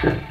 Sure.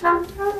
Thank you.